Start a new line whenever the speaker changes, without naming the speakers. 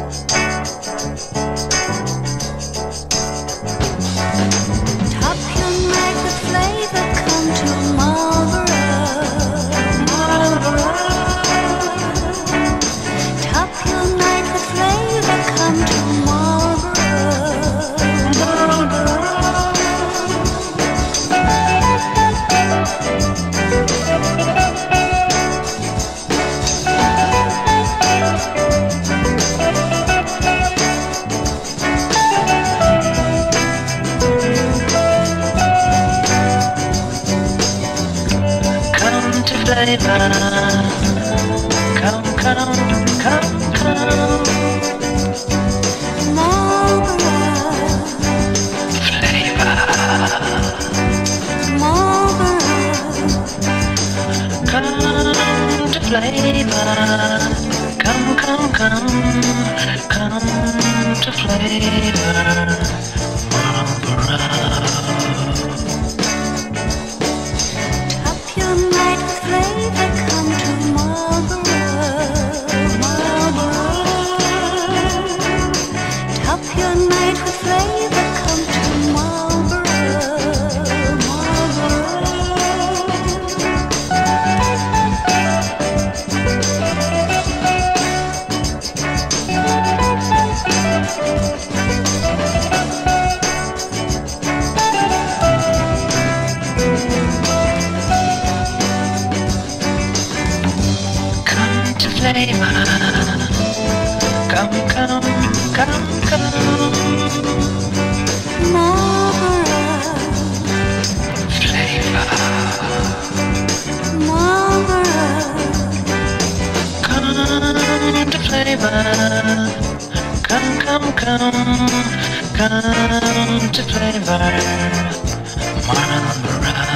Música flavor. Come, come,
come, come. Flavor. Come to flavor. Come, come, come, come to flavor.
Ipanema. Come, come,
come, come.
Marvelous
flavor.
Marvelous.
Come to flavor. Come, come, come, come to flavor.
Marvelous.